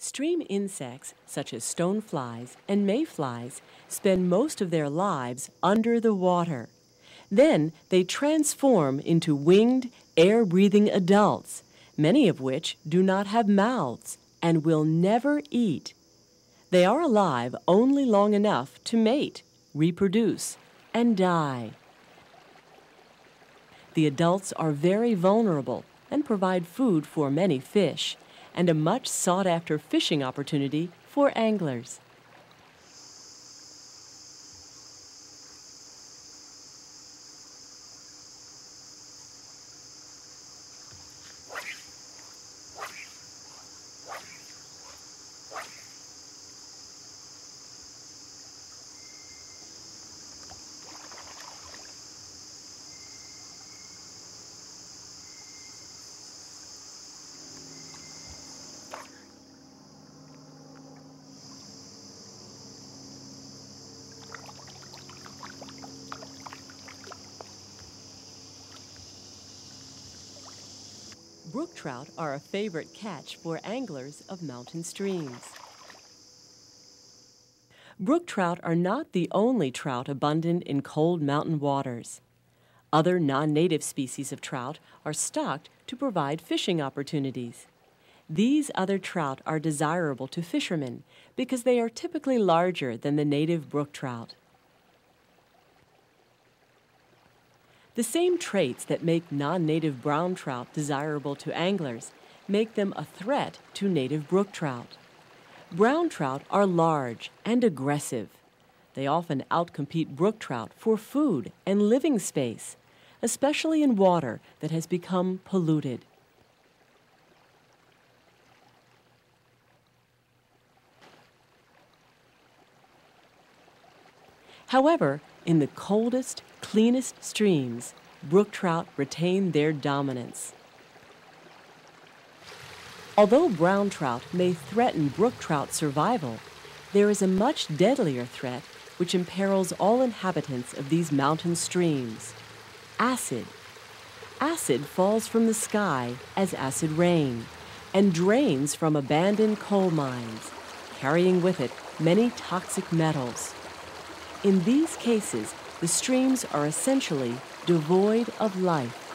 Stream insects, such as stoneflies and mayflies, spend most of their lives under the water. Then they transform into winged, air breathing adults, many of which do not have mouths and will never eat. They are alive only long enough to mate, reproduce, and die. The adults are very vulnerable and provide food for many fish and a much sought after fishing opportunity for anglers. Brook trout are a favorite catch for anglers of mountain streams. Brook trout are not the only trout abundant in cold mountain waters. Other non native species of trout are stocked to provide fishing opportunities. These other trout are desirable to fishermen because they are typically larger than the native brook trout. The same traits that make non native brown trout desirable to anglers make them a threat to native brook trout. Brown trout are large and aggressive. They often outcompete brook trout for food and living space, especially in water that has become polluted. However, in the coldest, cleanest streams, brook trout retain their dominance. Although brown trout may threaten brook trout survival, there is a much deadlier threat which imperils all inhabitants of these mountain streams acid. Acid falls from the sky as acid rain and drains from abandoned coal mines, carrying with it many toxic metals. In these cases, the streams are essentially devoid of life.